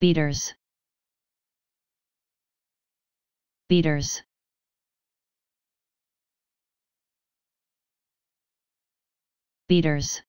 beaters beaters beaters